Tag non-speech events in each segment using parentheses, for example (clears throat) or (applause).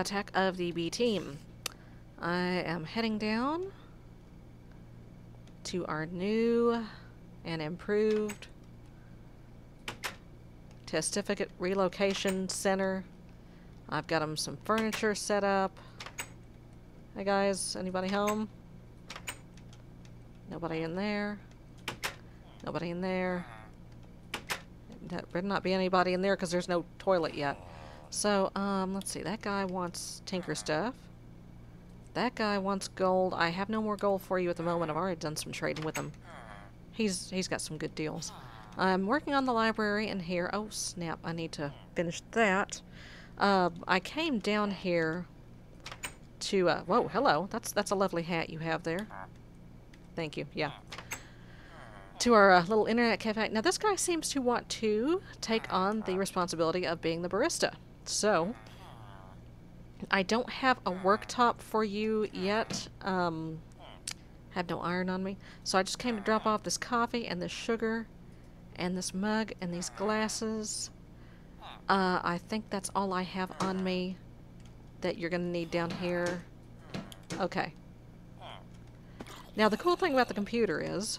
attack of the B team. I am heading down to our new and improved testificate relocation center. I've got them some furniture set up. Hey guys, anybody home? Nobody in there. Nobody in there. That better not be anybody in there because there's no toilet yet. So, um, let's see. That guy wants tinker stuff. That guy wants gold. I have no more gold for you at the moment. I've already done some trading with him. He's he's got some good deals. I'm working on the library in here. Oh, snap. I need to finish that. Uh, I came down here to, uh, whoa, hello. That's, that's a lovely hat you have there. Thank you. Yeah. To our uh, little internet cafe. Now, this guy seems to want to take on the responsibility of being the barista. So, I don't have a worktop for you yet. Um, have no iron on me. So I just came to drop off this coffee and this sugar and this mug and these glasses. Uh, I think that's all I have on me that you're going to need down here. Okay. Now the cool thing about the computer is,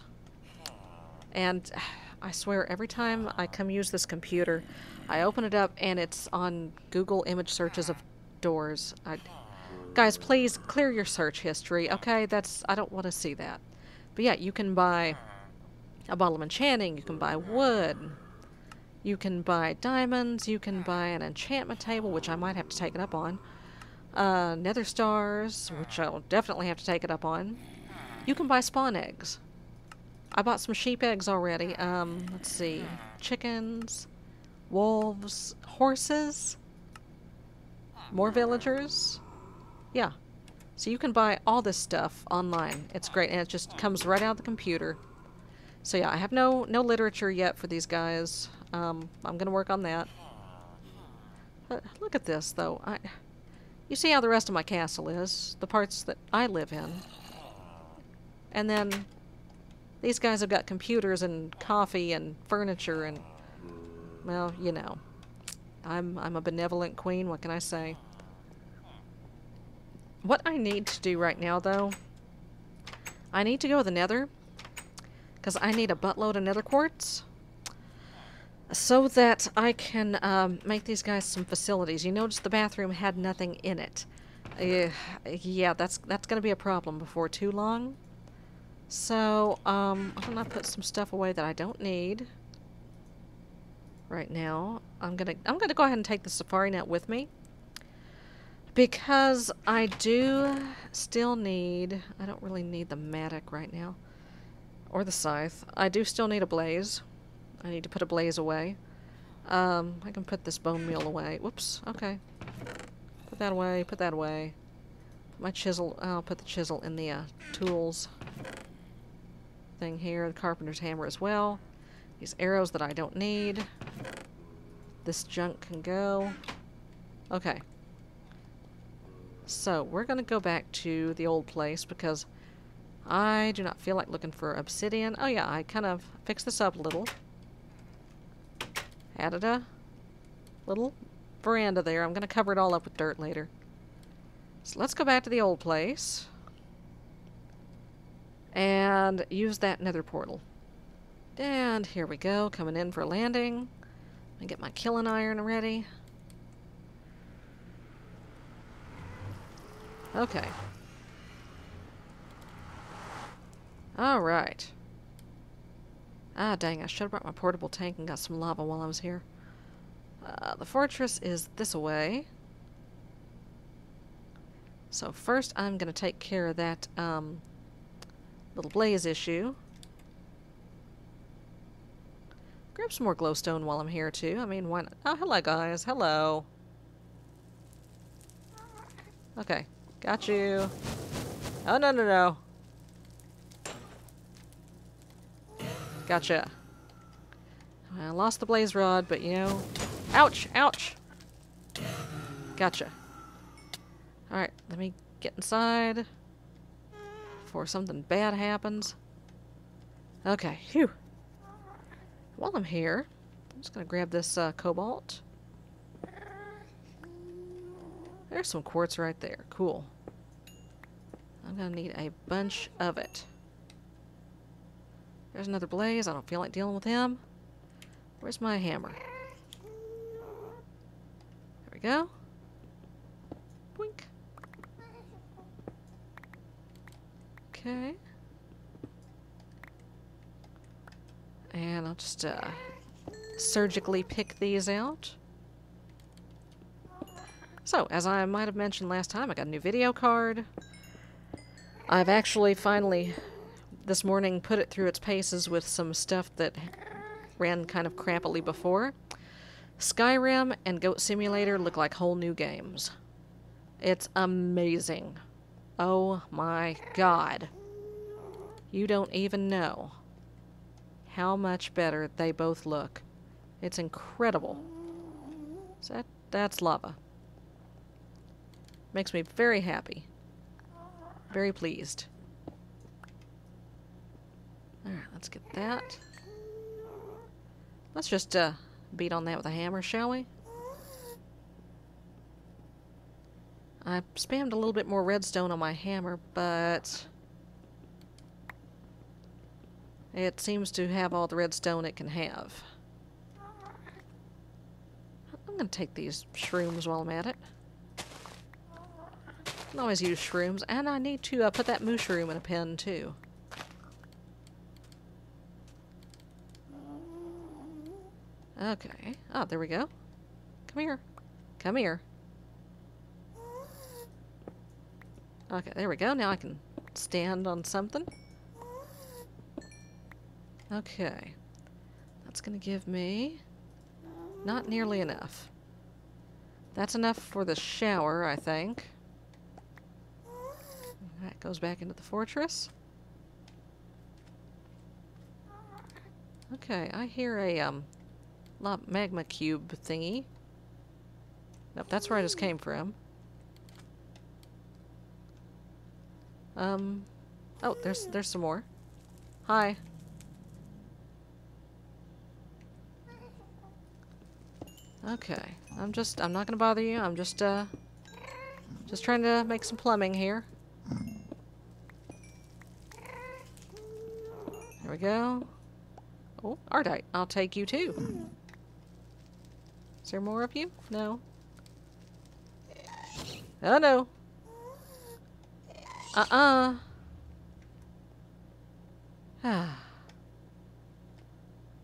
and (sighs) I swear every time I come use this computer, I open it up and it's on Google image searches of doors. I, guys, please clear your search history, okay? That's I don't want to see that. But yeah, you can buy a bottle of enchanting, you can buy wood, you can buy diamonds, you can buy an enchantment table, which I might have to take it up on, uh, nether stars, which I'll definitely have to take it up on. You can buy spawn eggs. I bought some sheep eggs already. Um, let's see. Chickens, wolves, horses, more villagers. Yeah. So you can buy all this stuff online. It's great, and it just comes right out of the computer. So yeah, I have no no literature yet for these guys. Um, I'm gonna work on that. But look at this, though. I, you see how the rest of my castle is, the parts that I live in. And then these guys have got computers and coffee and furniture and, well, you know. I'm I'm a benevolent queen. What can I say? What I need to do right now, though, I need to go to the Nether because I need a buttload of nether quartz so that I can um, make these guys some facilities. You notice the bathroom had nothing in it. Uh, yeah, that's that's going to be a problem before too long. So, um, I'm to put some stuff away that I don't need right now. I'm to I'm to go ahead and take the safari net with me because I do still need I don't really need the mattock right now. Or the scythe. I do still need a blaze. I need to put a blaze away. Um, I can put this bone meal away. Whoops. Okay. Put that away. Put that away. My chisel. I'll put the chisel in the uh, tools thing here. The carpenter's hammer as well. These arrows that I don't need. This junk can go. Okay. So, we're going to go back to the old place because I do not feel like looking for obsidian. Oh yeah, I kind of fixed this up a little. Added a little veranda there. I'm going to cover it all up with dirt later. So let's go back to the old place. And use that nether portal. And here we go, coming in for landing. Let me get my killing iron ready. Okay. Alright. Ah, dang, I should have brought my portable tank and got some lava while I was here. Uh, the fortress is this way. So first I'm going to take care of that um, little blaze issue. Some more glowstone while I'm here too. I mean, why not? Oh, hello guys. Hello. Okay. Got you. Oh, no, no, no. Gotcha. I lost the blaze rod, but you know... Ouch! Ouch! Gotcha. Alright, let me get inside before something bad happens. Okay, phew. While I'm here, I'm just going to grab this uh, cobalt. There's some quartz right there. Cool. I'm gonna need a bunch of it. There's another blaze. I don't feel like dealing with him. Where's my hammer? There we go. Boink. Okay. And I'll just uh, surgically pick these out. So, as I might have mentioned last time, I got a new video card. I've actually finally, this morning, put it through its paces with some stuff that ran kind of crappily before. Skyrim and Goat Simulator look like whole new games. It's amazing. Oh my god. You don't even know how much better they both look. It's incredible. So that, that's lava. Makes me very happy. Very pleased. Alright, let's get that. Let's just uh, beat on that with a hammer, shall we? I spammed a little bit more redstone on my hammer, but it seems to have all the redstone it can have. I'm going to take these shrooms while I'm at it. I can always use shrooms, and I need to uh, put that mushroom in a pen too. Okay. Oh, there we go. Come here. Come here. Okay, there we go. Now I can stand on something. Okay. That's going to give me not nearly enough. That's enough for the shower, I think. That goes back into the fortress. Okay, I hear a um magma cube thingy. Nope, that's where I just came from. Um, oh, there's there's some more. Hi. Okay, I'm just I'm not gonna bother you. I'm just uh just trying to make some plumbing here. There we go. Oh, Ardite. I'll take you too. Is there more of you? No. Oh no. Uh-uh. Ah. (sighs)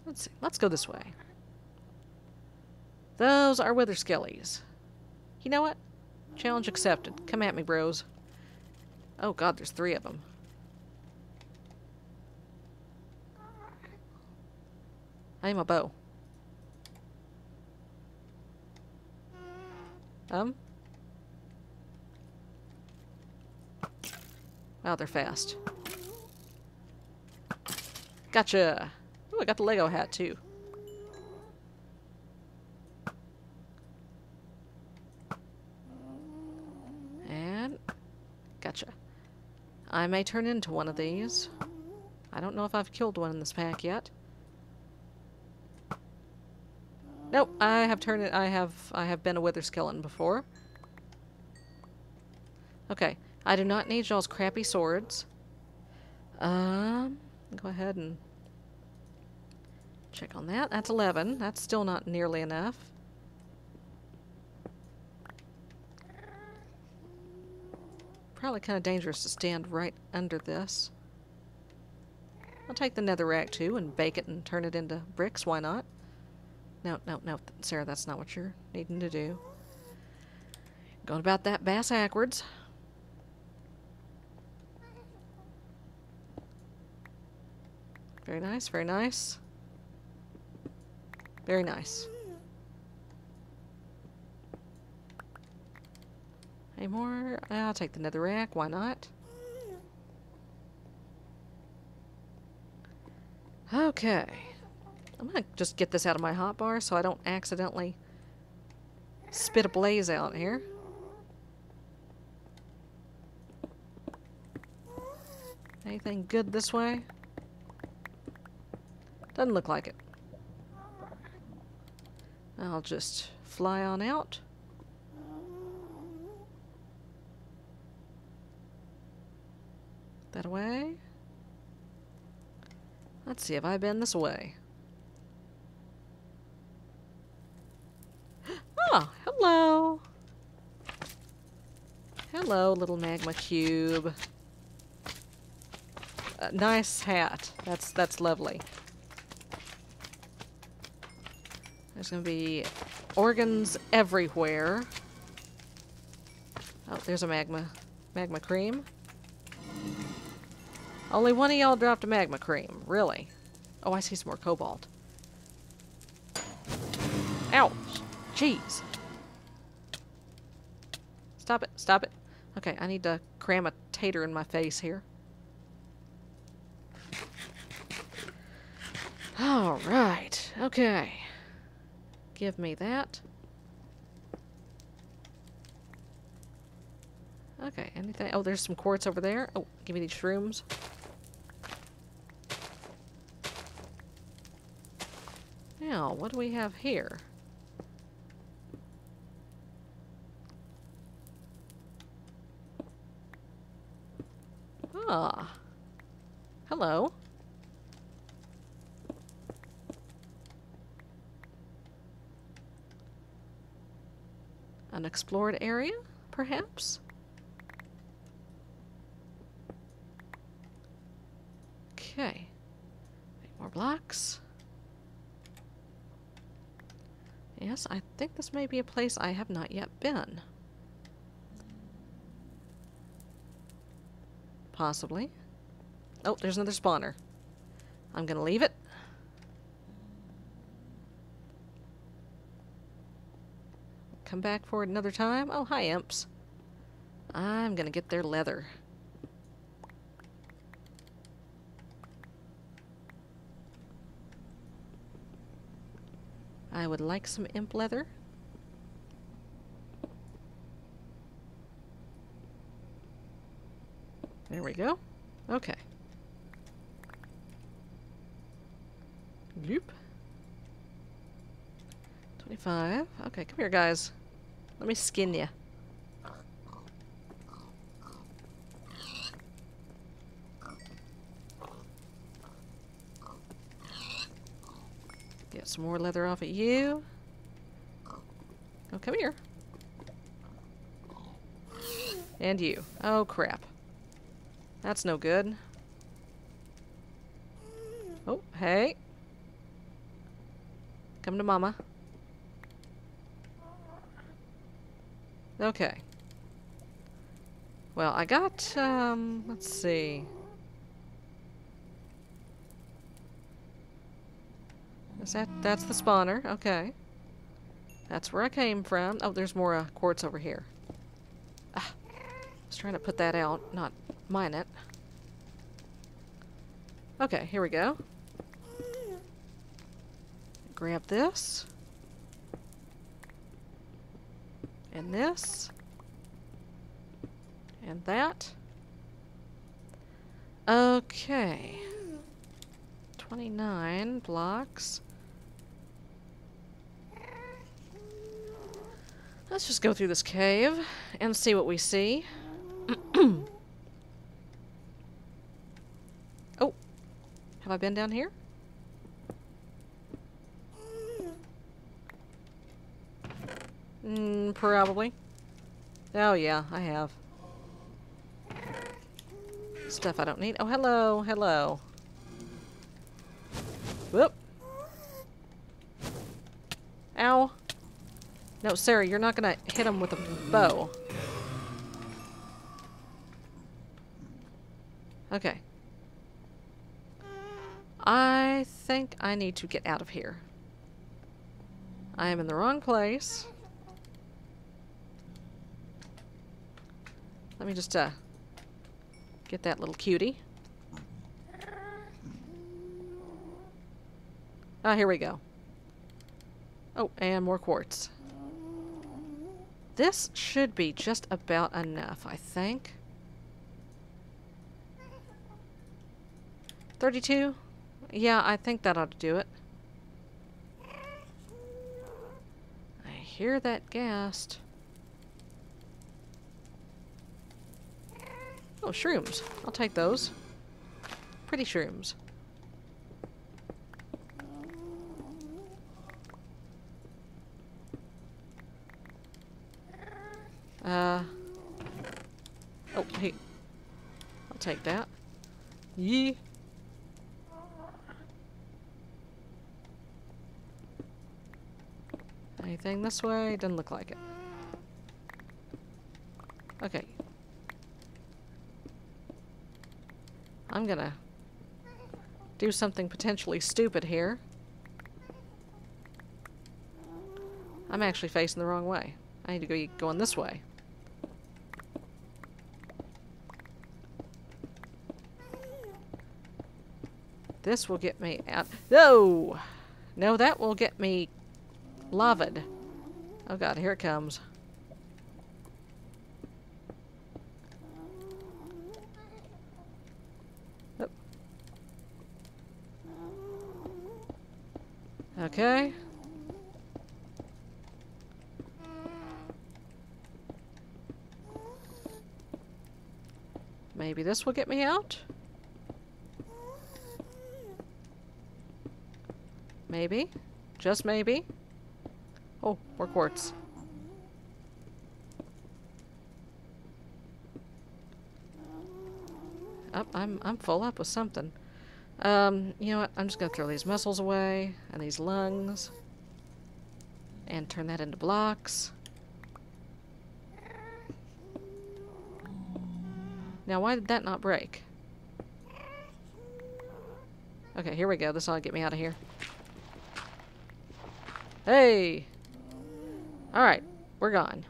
Let's see. Let's go this way. Those are wither skellies. You know what? Challenge accepted. Come at me, bros. Oh god, there's three of them. I am a bow. Um? Wow, they're fast. Gotcha! Oh, I got the Lego hat, too. And... Gotcha. I may turn into one of these. I don't know if I've killed one in this pack yet. Nope, I have turned it. I have. I have been a wither skeleton before. Okay, I do not need y'all's crappy swords. Um, go ahead and check on that. That's 11. That's still not nearly enough. Probably kind of dangerous to stand right under this. I'll take the netherrack too and bake it and turn it into bricks. Why not? No, no, no, Sarah, that's not what you're needing to do. Going about that bass backwards. Very nice, very nice. Very nice. Any more? I'll take the netherrack, why not? Okay. I'm gonna just get this out of my hotbar so I don't accidentally spit a blaze out here. Anything good this way? Doesn't look like it. I'll just fly on out. That way? Let's see, have I been this way? Oh, (gasps) hello. Hello, little magma cube. Uh, nice hat. That's that's lovely. There's gonna be organs everywhere. Oh, there's a magma magma cream. Only one of y'all dropped a magma cream. Really? Oh, I see some more cobalt. Ouch! Jeez. Stop it. Stop it. Okay, I need to cram a tater in my face here. Alright. Okay. Give me that. Okay, anything? Oh, there's some quartz over there. Oh, give me these shrooms. Now, what do we have here? Ah. Hello. An explored area, perhaps? Okay. More blocks. Yes, I think this may be a place I have not yet been. Possibly. Oh, there's another spawner. I'm gonna leave it. Come back for it another time. Oh, hi, imps. I'm gonna get their leather. I would like some imp leather. There we go. Okay. Bloop. 25. Okay, come here, guys. Let me skin you. Get some more leather off at you. Oh, come here. And you. Oh, crap. That's no good. Oh, hey. Come to mama. Okay. Well, I got, um, let's see. Is that, that's the spawner, okay. That's where I came from. Oh, there's more uh, quartz over here. Ah, I was trying to put that out, not mine it. Okay, here we go. Grab this. And this. And that. Okay. 29 blocks. Let's just go through this cave and see what we see. (clears throat) Oh. Have I been down here? Mm, probably. Oh yeah, I have. Stuff I don't need. Oh, hello, hello. No, Sarah, you're not gonna hit him with a bow. Okay. I think I need to get out of here. I am in the wrong place. Let me just uh, get that little cutie. Ah, here we go. Oh, and more quartz. This should be just about enough, I think. 32? Yeah, I think that ought to do it. I hear that ghast. Oh, shrooms. I'll take those. Pretty shrooms. Uh. Oh, hey. I'll take that. Yee. Anything this way? Doesn't look like it. Okay. I'm gonna do something potentially stupid here. I'm actually facing the wrong way. I need to go going this way. This will get me out. No! No, that will get me lavad. Oh god, here it comes. Okay. Maybe this will get me out? Maybe. Just maybe. Oh, more quartz. Up, oh, I'm I'm full up with something. Um, you know what? I'm just gonna throw these muscles away and these lungs and turn that into blocks. Now, why did that not break? Okay, here we go. This ought to get me out of here. Hey! Alright, we're gone.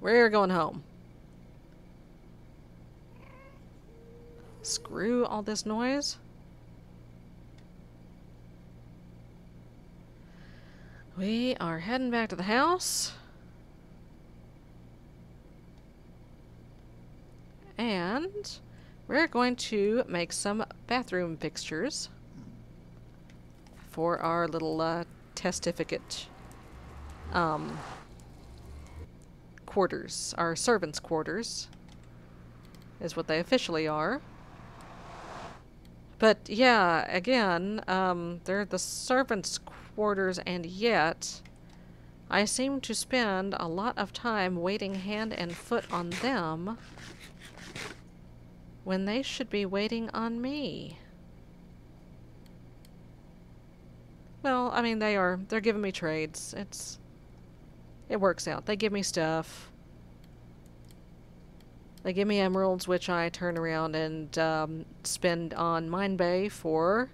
We're going home. Screw all this noise. We are heading back to the house. And we're going to make some bathroom fixtures for our little uh, testificate um, quarters, our servants' quarters, is what they officially are. But yeah, again, um, they're the servants' quarters, and yet I seem to spend a lot of time waiting hand and foot on them when they should be waiting on me. Well, I mean, they are. They're giving me trades. It's it works out. They give me stuff. They give me emeralds, which I turn around and um, spend on Mine Bay for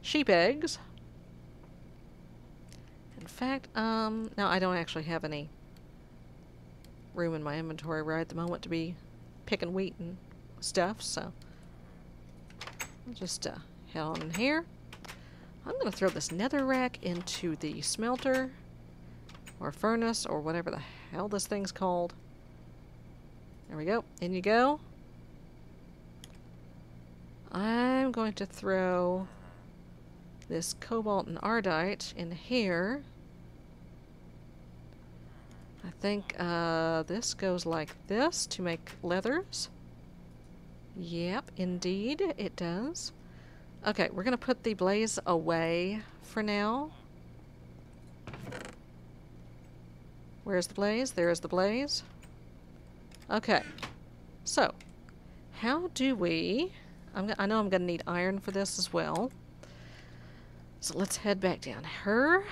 sheep eggs. In fact, um, now I don't actually have any room in my inventory right at the moment to be picking wheat and stuff, so I'll just uh, head on in here. I'm going to throw this nether rack into the smelter or furnace or whatever the hell this thing's called. There we go. In you go. I'm going to throw this cobalt and ardite in here. I think uh, this goes like this to make leathers. Yep, indeed it does. Okay, we're going to put the blaze away for now. Where's the blaze? There's the blaze. Okay. So, how do we... I'm, I know I'm going to need iron for this as well. So let's head back down. Her.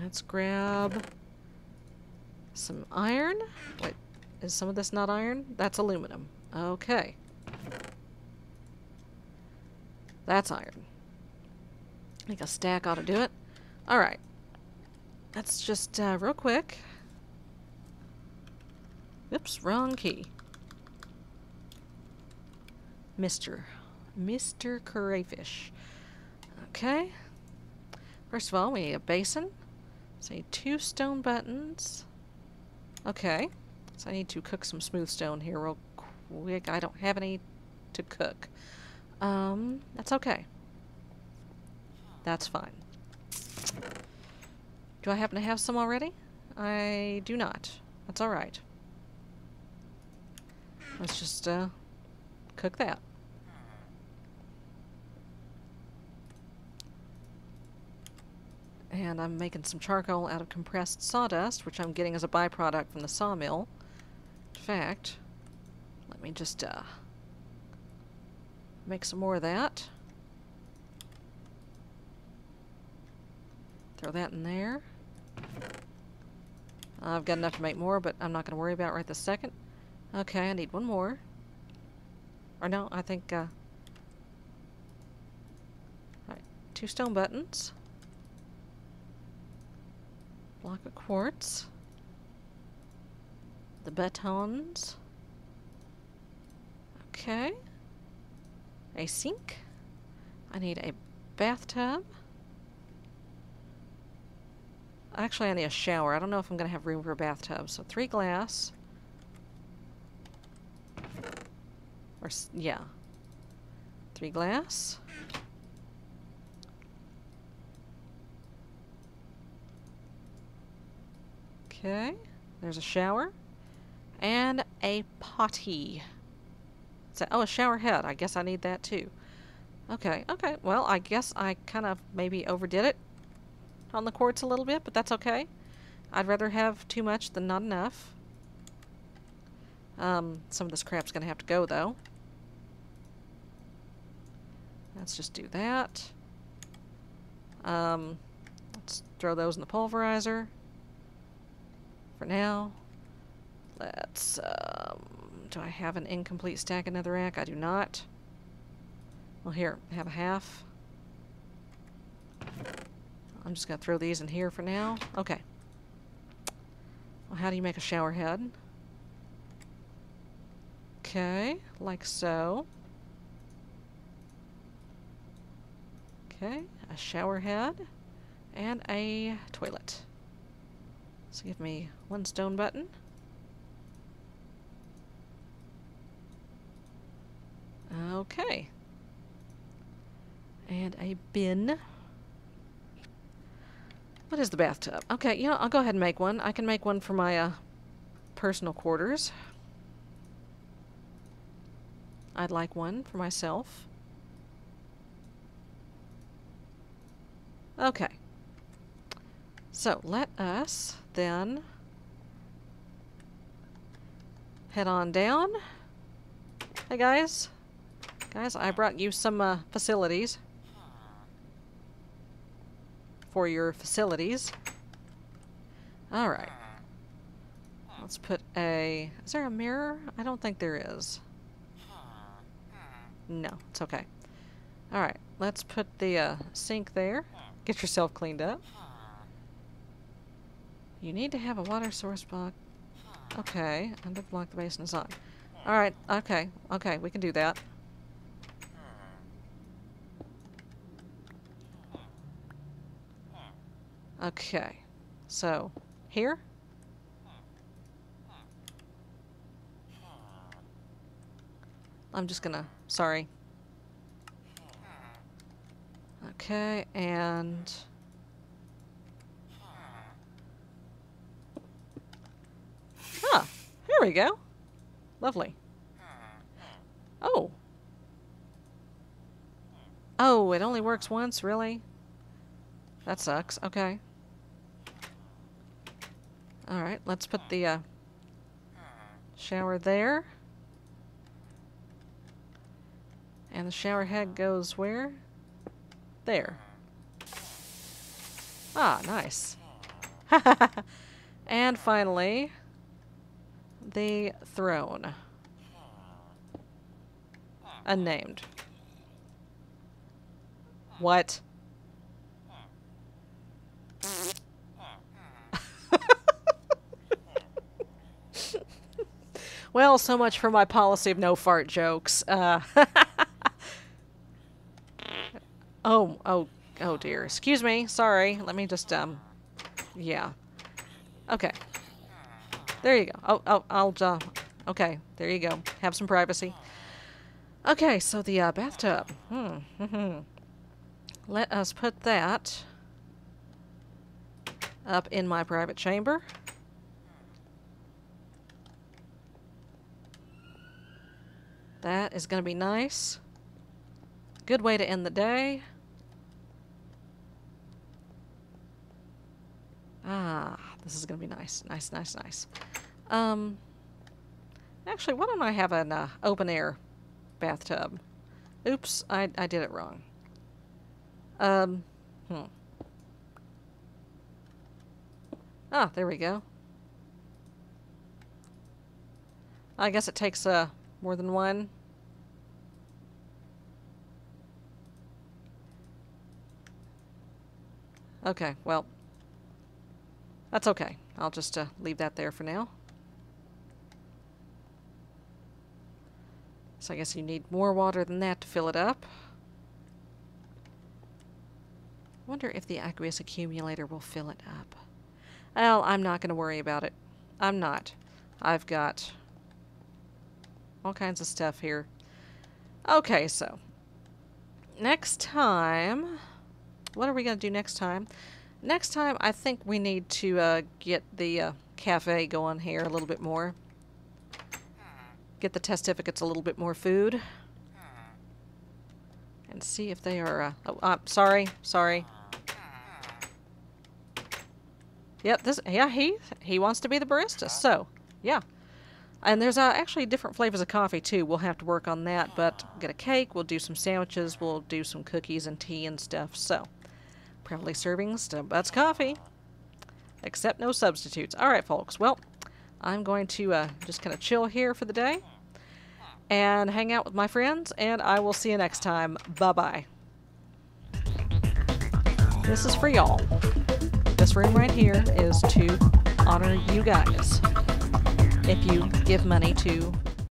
Let's grab some iron. Wait, is some of this not iron? That's aluminum. Okay. That's iron. I think a stack ought to do it. Alright. Let's just, uh, real quick. Oops, wrong key. Mr. Mr. Crayfish. Okay. First of all, we need a basin. So I need two stone buttons. Okay. So I need to cook some smooth stone here real quick. I don't have any to cook. Um, that's okay. That's fine. Do I happen to have some already? I do not. That's alright. Let's just uh, cook that. And I'm making some charcoal out of compressed sawdust, which I'm getting as a byproduct from the sawmill. In fact, let me just uh, make some more of that. Throw that in there. I've got enough to make more, but I'm not going to worry about right this second. Okay, I need one more. Or no, I think, uh... Right, two stone buttons. Block of quartz. The batons. Okay. A sink. I need a bathtub. Actually, I need a shower. I don't know if I'm going to have room for a bathtub. So three glass. Or, yeah. Three glass. Okay. There's a shower. And a potty. Oh, a shower head. I guess I need that too. Okay, okay. Well, I guess I kind of maybe overdid it on the quartz a little bit, but that's okay. I'd rather have too much than not enough. Um, some of this crap's going to have to go, though. Let's just do that. Um, let's throw those in the pulverizer. For now. Let's, um, do I have an incomplete stack of netherrack? I do not. Well, here, have a half. I'm just going to throw these in here for now. Okay. Well, how do you make a shower head? Okay, like so. Okay, a shower head and a toilet. So give me one stone button. Okay. And a bin. What is the bathtub? Okay, you know, I'll go ahead and make one. I can make one for my uh, personal quarters. I'd like one for myself. Okay. So, let us then head on down. Hey guys. Guys, I brought you some uh, facilities for your facilities. Alright. Let's put a... Is there a mirror? I don't think there is. No, it's okay. Alright, let's put the uh, sink there. Get yourself cleaned up. You need to have a water source block. Okay, under block the basin is on. Alright, okay, okay, we can do that. Okay, so here. I'm just gonna, sorry. Okay, and... Ah, here we go. Lovely. Oh. Oh, it only works once, really? That sucks. Okay. Alright, let's put the uh, hmm. shower there. And the shower head goes where? There. Hmm. Ah, nice. Hmm. (laughs) and finally, the throne. Unnamed. What? Well, so much for my policy of no fart jokes. Uh, (laughs) oh, oh, oh dear. Excuse me. Sorry. Let me just, um, yeah. Okay. There you go. Oh, oh, I'll, uh, okay. There you go. Have some privacy. Okay, so the uh, bathtub. Hmm. hmm. Let us put that up in my private chamber. That is going to be nice. Good way to end the day. Ah, this is going to be nice. Nice, nice, nice. Um, actually, why don't I have an uh, open air bathtub? Oops, I, I did it wrong. Um, hmm. Ah, there we go. I guess it takes uh, more than one. Okay, well, that's okay. I'll just uh, leave that there for now. So I guess you need more water than that to fill it up. wonder if the aqueous accumulator will fill it up. Well, I'm not going to worry about it. I'm not. I've got all kinds of stuff here. Okay, so next time, what are we going to do next time? Next time, I think we need to uh, get the uh, cafe going here a little bit more. Get the testificates a little bit more food. And see if they are... Uh, oh, uh, sorry, sorry. Yep, this... Yeah, he, he wants to be the barista, so, yeah. And there's uh, actually different flavors of coffee too. We'll have to work on that, but get a cake, we'll do some sandwiches, we'll do some cookies and tea and stuff. So, probably serving Starbucks coffee, except no substitutes. All right, folks. Well, I'm going to uh, just kind of chill here for the day and hang out with my friends, and I will see you next time. Bye-bye. This is for y'all. This room right here is to honor you guys if you give money to